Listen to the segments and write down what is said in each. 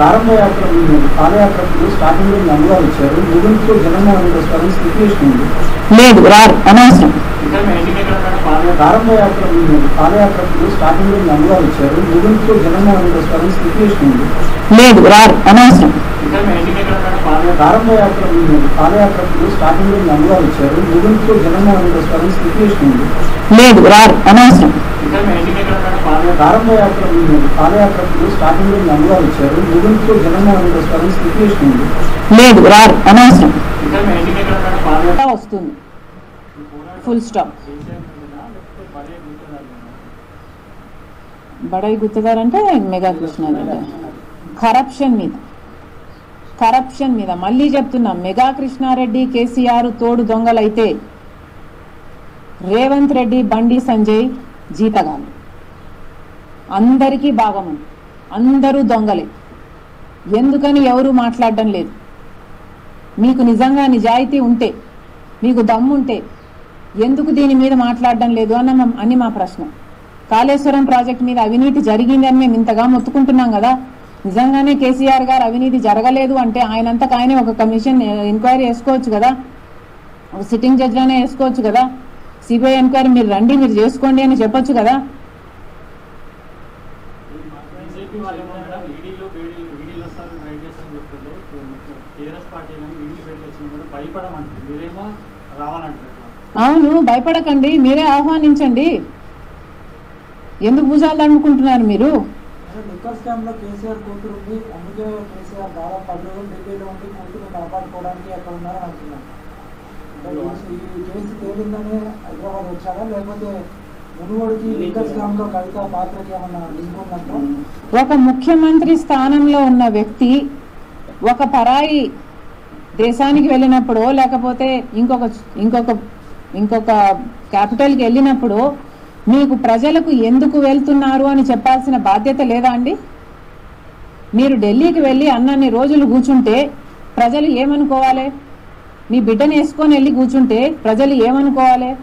ప్రారంభ యాత్ర పాదయాత్రకు స్టార్టింగ్లో అమ్మగారు వచ్చారు. ముగింపులో జగన్మోహన్ వస్తారని స్పెక్యులేషన్ ఉంది. లేదు రారు అనవసరం. ప్రారంభ యాత్ర పాదయాత్రకు స్టార్టింగ్లో అమ్మగారు వచ్చారు. ముగింపులో జగన్మోహన్ వస్తారని స్పెక్యులేషన్ ఉంది. లేదు రారు అనవసరం. ప్రారంభ యాత్ర పాదయాత్రకు స్టార్టింగ్లో అమ్మగారు వచ్చారు. ముగింపులో జగన్మోహన్ వస్తారని స్పెక్యులేషన్ ఉంది. లేదు రారు అనవసరం. ప్రారంభ యాత్ర పాదయాత్రకు స్టార్టింగ్లో అమ్మగారు వచ్చారు. ముగింపులో జగన్మోహన్ వస్తారని స్పెక్యులేషన్ ఉంది లేదు రారు అనవసరం. వస్తుంది. ఫుల్ స్టాప్ బడాయి గుత్తగారు అంటే మెగా కృష్ణారెడ్డి కరప్షన్ మీద. కరప్షన్ మీద. మళ్ళీ చెప్తున్నా మెగా కృష్ణారెడ్డి కేసీఆర్ తోడు దొంగలైతే రేవంత్ రెడ్డి బండి సంజయ్ జీతగాలు అందరికీ భాగమని అందరూ దొంగలే. ఎందుకని ఎవరు మాట్లాడడం లేదు. మీకు నిజంగా నిజాయితీ ఉంటే మీకు దమ్ముంటే ఎందుకు దీని మీద మాట్లాడడం లేదు అన్న అని మా ప్రశ్న. కాళేశ్వరం ప్రాజెక్ట్ మీద అవినీతి జరిగిందని మేము ఇంతగా మొత్తుకుంటున్నాం కదా. నిజంగానే కేసీఆర్ గారు అవినీతి జరగలేదు అంటే ఆయనంతకు ఆయనే ఒక కమిషన్ ఎంక్వైరీ వేసుకోవచ్చు కదా. ఒక సిట్టింగ్ జడ్జిలోనే వేసుకోవచ్చు కదా. సిబిఐ ఎంక్వైరీ మీరు రండి మీరు చేసుకోండి అని చెప్పొచ్చు కదా. చెప్తుండ్రు టీఆర్ఎస్ పార్టీ బయటకు వచ్చినప్పుడు భయపడమంటారు. మీరేమో రావాలంటారు. అవును భయపడకండి. మీరే ఆహ్వానించండి. ఎందుకు భుజాలు దండుకుంటున్నారు మీరు లిక్కర్ స్కామ్లో కేసీఆర్ కూతురు ఉంది. అందుకే కేసీఆర్ దాదాపు పది రోజులు ఢిల్లీలో ఉండి కూతురు కాపాడుకోవడానికి అక్కడ ఉన్నారని ఈ కేసు తేలిందని హైదరాబాద్ వచ్చారా? లేకపోతే ఒక ముఖ్యమంత్రి స్థానంలో ఉన్న వ్యక్తి ఒక పరాయి దేశానికి వెళ్ళినప్పుడు లేకపోతే ఇంకొక ఇంకొక ఇంకొక క్యాపిటల్కి వెళ్ళినప్పుడు మీకు ప్రజలకు ఎందుకు వెళ్తున్నారు అని చెప్పాల్సిన బాధ్యత లేదా అండి? మీరు ఢిల్లీకి వెళ్ళి అన్నన్ని రోజులు కూర్చుంటే ప్రజలు ఏమనుకోవాలి? మీ బిడ్డను వేసుకొని వెళ్ళి కూర్చుంటే ప్రజలు ఏమనుకోవాలి?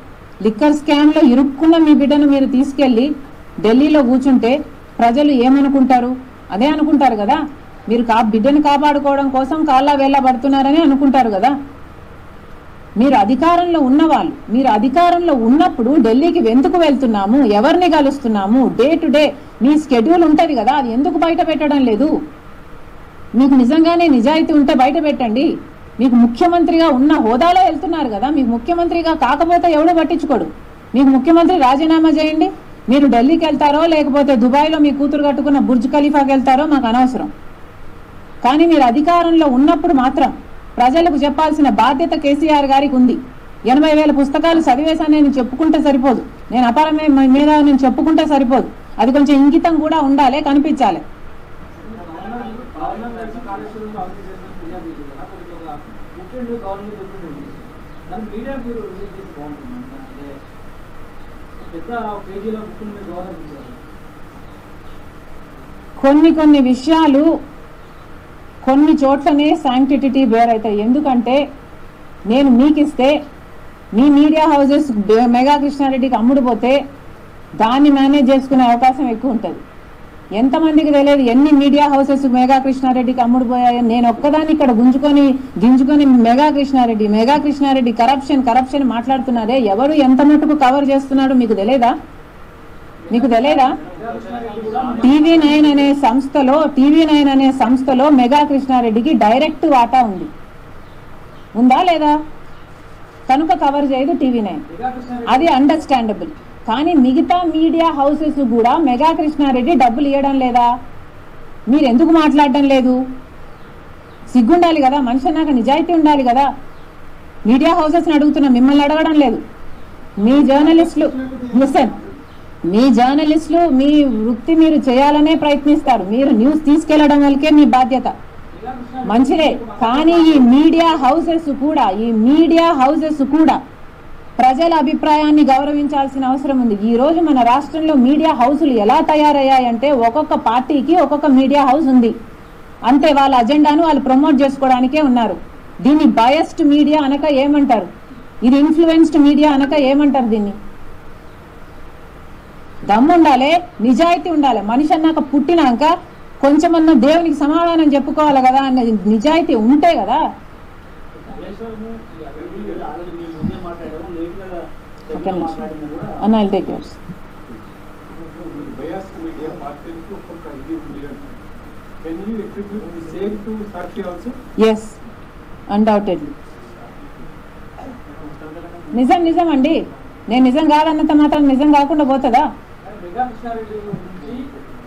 లిక్కర్ స్కామ్లో ఇరుక్కున్న మీ బిడ్డను మీరు తీసుకెళ్ళి ఢిల్లీలో కూర్చుంటే ప్రజలు ఏమనుకుంటారు? అదే అనుకుంటారు కదా. మీరు కా బిడ్డను కాపాడుకోవడం కోసం కాళ్ళ పడుతున్నారని అనుకుంటారు కదా? మీరు అధికారంలో ఉన్నవాళ్ళు మీరు అధికారంలో ఉన్నప్పుడు ఢిల్లీకి ఎందుకు వెళ్తున్నాము? ఎవరిని కలుస్తున్నాము? డే టు డే మీ స్కెడ్యూల్ ఉంటుంది కదా అది ఎందుకు బయట పెట్టడం లేదు? మీకు నిజంగానే నిజాయితీ ఉంటే బయట పెట్టండి. మీకు ముఖ్యమంత్రిగా ఉన్న హోదాలో వెళ్తున్నారు కదా మీకు ముఖ్యమంత్రిగా కాకపోతే ఎవడు పట్టించుకోడు? మీకు ముఖ్యమంత్రి రాజీనామా చేయండి. మీరు ఢిల్లీకి వెళ్తారో లేకపోతే దుబాయ్లో మీ కూతురు కట్టుకున్న బుర్జ్ ఖలీఫాకి వెళ్తారో మాకు అనవసరం. కానీ మీరు అధికారంలో ఉన్నప్పుడు మాత్రం ప్రజలకు చెప్పాల్సిన బాధ్యత కేసీఆర్ గారికి ఉంది. ఎనభై వేల పుస్తకాలు చదివేశాను నేను చెప్పుకుంటే సరిపోదు. నేను అపారమే మీద నేను చెప్పుకుంటే సరిపోదు. అది కొంచెం ఇంగితం కూడా ఉండాలి కనిపించాలి. కొన్ని కొన్ని విషయాలు కొన్ని చోట్లనే శాంక్టిటీ బేర్ అవుతాయి ఎందుకంటే నేను మీకు ఇస్తే మీ మీడియా హౌసెస్ మెగా కృష్ణారెడ్డికి అమ్ముడుపోతే దాన్ని మేనేజ్ చేసుకునే అవకాశం ఎక్కువ ఉంటుంది. ఎంతమందికి తెలియదు ఎన్ని మీడియా హౌసెస్ మెగా కృష్ణారెడ్డికి అమ్ముడుపోయాయని నేను ఒక్కదాన్ని ఇక్కడ గుంజుకొని గింజుకొని mega Krishna Reddy mega Krishna Reddy corruption corruption మాట్లాడుతున్నారే ఎవరు ఎంత మటుకు కవర్ చేస్తున్నాడో మీకు తెలియదా మీకు తెలియదా టీవీ నైన్ అనే సంస్థలో టీవీ నైన్ అనే సంస్థలో మెగా కృష్ణారెడ్డికి డైరెక్ట్ వాటా ఉంది. ఉందా లేదా? కనుక కవర్ చేయదు టీవీ నైన్. అది అండర్స్టాండబుల్ కానీ మిగతా మీడియా హౌసెస్ కూడా మెగా కృష్ణారెడ్డి డబ్బులు ఇవ్వడం లేదా? మీరు ఎందుకు మాట్లాడడం లేదు? సిగ్గుండాలి కదా? మనిషి నాకు నిజాయితీ ఉండాలి కదా? మీడియా హౌసెస్ని అడుగుతున్నా మిమ్మల్ని అడగడం లేదు. మీ జర్నలిస్టులు లిసన్ మీ జర్నలిస్టులు మీ వృత్తి మీరు చేయాలనే ప్రయత్నిస్తారు. మీరు న్యూస్ తీసుకెళ్ళడం వల్లకే మీ బాధ్యత. మంచిదే. కానీ ఈ మీడియా హౌసెస్ కూడా ఈ మీడియా హౌసెస్ కూడా ప్రజల అభిప్రాయాన్ని గౌరవించాల్సిన అవసరం ఉంది. ఈ రోజు మన రాష్ట్రంలో మీడియా హౌసులు ఎలా తయారయ్యాయంటే ఒక్కొక్క పార్టీకి ఒక్కొక్క మీడియా హౌస్ ఉంది. అంతే వాళ్ళ అజెండాను వాళ్ళు ప్రమోట్ చేసుకోవడానికే ఉన్నారు. దీన్ని బయస్డ్ మీడియా అనక ఏమంటారు? ఇది ఇన్ఫ్లుయెన్స్డ్ మీడియా అనక ఏమంటారు దీన్ని? దమ్ము ఉండాలి నిజాయితీ ఉండాలి. మనిషి అన్నాక పుట్టినాక కొంచెమన్నా దేవునికి సమాధానం చెప్పుకోవాలి కదా అన్న నిజాయితీ ఉంటే కదా. అన్న టేక్ యూర్స్ ఎస్ అన్డౌటెడ్లీ నిజం నిజం అండి నేను నిజం కాదన్నంత మాత్రం నిజం కాకుండా పోతుందా? కృష్ణారెడ్డి నుంచి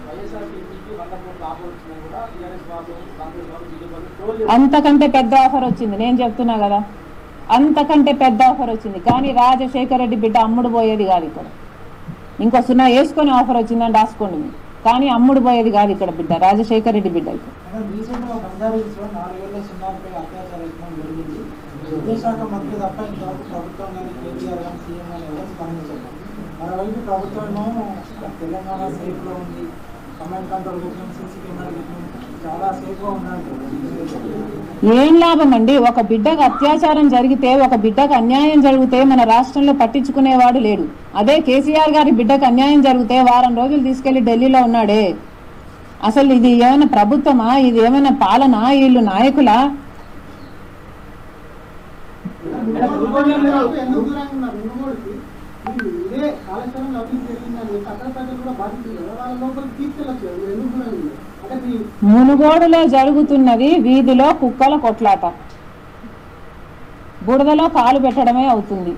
వైఎస్ఆర్సీపీకి వంద కోట్ల ఆఫర్ వచ్చినా కూడా టీఆర్ఎస్ వాళ్ళు కాంగ్రెస్ వాళ్ళు బీజేపీ వాళ్ళు ట్రోల్ అంతకంటే పెద్ద ఆఫర్ వచ్చింది. నేను చెప్తున్నా కదా అంతకంటే పెద్ద ఆఫర్ వచ్చింది. కానీ రాజశేఖర రెడ్డి బిడ్డ అమ్ముడు పోయేది కాదు ఇక్కడ. ఇంకో సున్నా వేసుకొని ఆఫర్ వచ్చిందని రాసుకోండి మీరు. కానీ అమ్ముడు పోయేది కాదు ఇక్కడ బిడ్డ రాజశేఖర రెడ్డి బిడ్డ ఇక్కడ మంత్రి తప్ప ప్రభుత్వం మరోవైపు ప్రభుత్వము తెలంగాణ సేఫ్లో ఉంది కమాండ్ కంట్రోల్ పెట్టినాం సీసీ కెమెరా పెట్టినాం. చాలా సేఫ్గా ఉన్నాడు ఏం లాభం అండి? ఒక బిడ్డకు అత్యాచారం జరిగితే ఒక బిడ్డకు అన్యాయం జరిగితే మన రాష్ట్రంలో పట్టించుకునేవాడు లేడు. అదే కేసీఆర్ గారి బిడ్డకు అన్యాయం జరిగితే వారం రోజులు తీసుకెళ్ళి ఢిల్లీలో ఉన్నాడే. అసలు ఇది ఏమైనా ప్రభుత్వమా? ఇది ఏమైనా పాలన? వీళ్ళు నాయకులా ఎందుకు దూరంగా ఉన్నారు మునుగోడుకి మీరు ఇదే కాళేశ్వరంలో అభివృద్ధి జరిగిందని అక్కడ ప్రజలు కూడా బాధితులు వాళ్ళ లోపలికి తీసుకెళ్ళచ్చు ఎందుకు అంటే మీ మునుగోడులో జరుగుతున్నది వీధిలో కుక్కల కొట్లాట. బుడదలో కాలు పెట్టడమే అవుతుంది.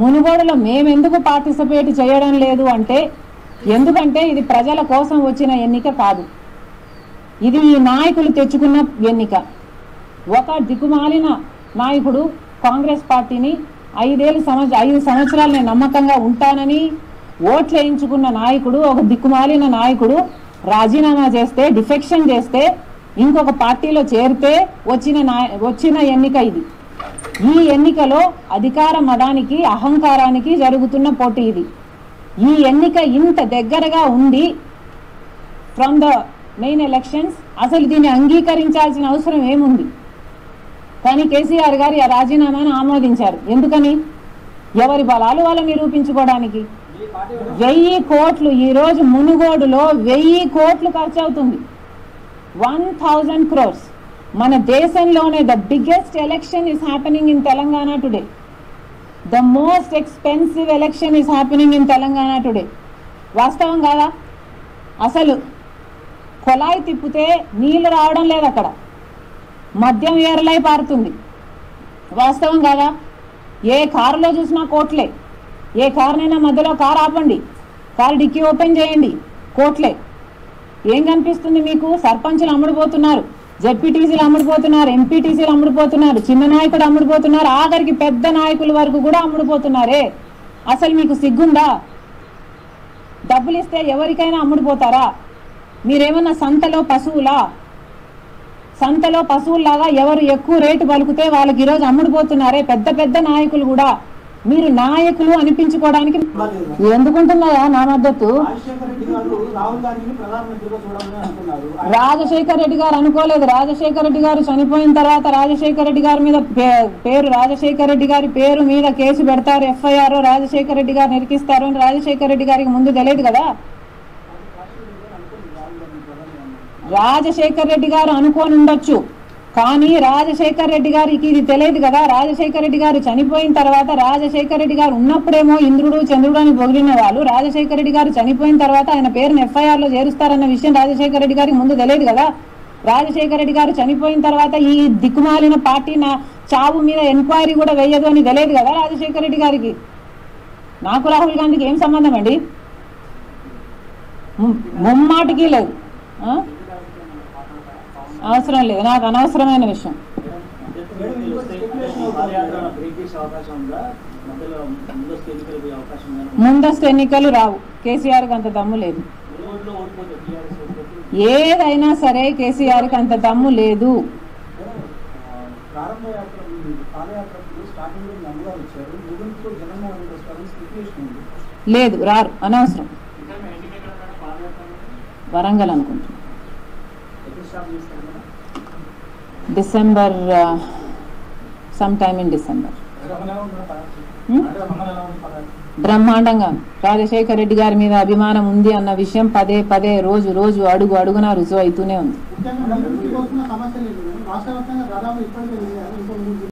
మునుగోడులో మేమెందుకు పార్టిసిపేట్ చేయడం లేదు అంటే ఎందుకంటే ఇది ప్రజల కోసం వచ్చిన ఎన్నిక కాదు. ఇది ఈ నాయకులు తెచ్చుకున్న ఎన్నిక. ఒక దిక్కుమాలిన నాయకుడు కాంగ్రెస్ పార్టీని ఐదేళ్ళు సంవత్స ఐదు సంవత్సరాలు నేను నమ్మకంగా ఉంటానని ఓట్లు వేయించుకున్న నాయకుడు ఒక దిక్కుమాలిన నాయకుడు రాజీనామా చేస్తే డిఫెక్షన్ చేస్తే ఇంకొక పార్టీలో చేరితే వచ్చిన వచ్చిన ఎన్నిక ఇది. ఈ ఎన్నికలో అధికార మదానికి అహంకారానికి జరుగుతున్న పోటీ ఇది. ఈ ఎన్నిక ఇంత దగ్గరగా ఉంది ఫ్రమ్ ద మెయిన్ ఎలక్షన్స్ అసలు దీన్ని అంగీకరించాల్సిన అవసరం ఏముంది? కానీ కేసీఆర్ గారు ఆ రాజీనామాను ఆమోదించారు. ఎందుకని? ఎవరి బలాలు వాళ్ళు నిరూపించుకోవడానికి. వెయ్యి కోట్లు ఈ రోజు మునుగోడులో వెయ్యి కోట్లు ఖర్చు అవుతుంది వన్ థౌజండ్ క్రోర్స్. మన దేశంలోనే the biggest election is happening in Telangana today the most expensive election is happening in Telangana today వాస్తవం కాదా? అసలు కొలాయి తిప్పితే నీళ్ళు రావడం లేదు అక్కడ. మద్యం ఏరలై పారుతుంది. వాస్తవం కాదా? ఏ కారులో చూసినా కోట్లే. ఏ కారునైనా మధ్యలో కారు ఆపండి. కారు డిక్కీ ఓపెన్ చేయండి. కోట్లే. ఏం కనిపిస్తుంది మీకు? సర్పంచులు అమ్ముడుపోతున్నారు. జడ్పీటీసీలు అమ్ముడుపోతున్నారు. ఎంపీటీసీలు అమ్ముడుపోతున్నారు. చిన్న నాయకుడు అమ్ముడుపోతున్నారు. ఆఖరికి పెద్ద నాయకుల వరకు కూడా అమ్ముడుపోతున్నారే. అసలు మీకు సిగ్గుందా? డబ్బులు ఇస్తే ఎవరికైనా అమ్ముడుపోతారా? మీరేమన్నా సంతలో పశువులా? సంతలో పశువుల్లాగా ఎవరు ఎక్కువ రేటు పలుకుతే వాళ్ళకి ఈరోజు అమ్ముడుపోతున్నారే. పెద్ద పెద్ద నాయకులు కూడా. మీరు నాయకులు అనిపించుకోవడానికి ఎందుకుంటున్నాయా నా మద్దతు? రాజశేఖర రెడ్డి గారు రాజశేఖర్ రెడ్డి గారు అనుకోలేదు. రాజశేఖర్ రెడ్డి గారు చనిపోయిన తర్వాత రాజశేఖర్ రెడ్డి గారి మీద పే- పేరు రాజశేఖర్ రెడ్డి గారి పేరు మీద కేసు పెడతారు ఎఫ్ఐఆర్. రాజశేఖర్ రెడ్డి గారు నిరికిస్తారు అని రాజశేఖర్ రెడ్డి గారికి ముందు తెలియదు కదా. రాజశేఖర్ రెడ్డి గారు అనుకోని ఉండొచ్చు. కానీ రాజశేఖర్ రెడ్డి గారికి ఇది తెలియదు కదా. రాజశేఖర్ రెడ్డి గారు చనిపోయిన తర్వాత రాజశేఖర్ రెడ్డి గారు ఉన్నప్పుడేమో ఇంద్రుడు చంద్రుడు అని పొగిడిన వాళ్ళు. రాజశేఖర్ రెడ్డి గారు చనిపోయిన తర్వాత ఆయన పేరుని ఎఫ్ఐఆర్లో చేరుస్తారన్న విషయం రాజశేఖర్ రెడ్డి గారికి ముందు తెలియదు కదా. రాజశేఖర రెడ్డి గారు చనిపోయిన తర్వాత ఈ దిక్కుమాలిన పార్టీ నా చావు మీద ఎంక్వైరీ కూడా వేయదు అని తెలియదు కదా రాజశేఖర రెడ్డి గారికి. నాకు రాహుల్ గాంధీకి ఏం సంబంధం అండి? ముమ్మాటికి లేదు ఆ? అవసరం లేదు. నాకు అనవసరమైన విషయం. ముందస్తు ఎన్నికలు రావు. కేసీఆర్కి అంత దమ్ము లేదు. ఏదైనా సరే కేసీఆర్కి అంత దమ్ము లేదు. లేదు రారు. అనవసరం. వరంగల్ అనుకుంటున్నాను December some time in December. Hmm? బ్రహ్మాండంగా రాజశేఖర రెడ్డి గారి మీద అభిమానం ఉంది అన్న విషయం పదే పదే రోజు రోజు అడుగు అడుగున రుజువు అవుతూనే ఉంది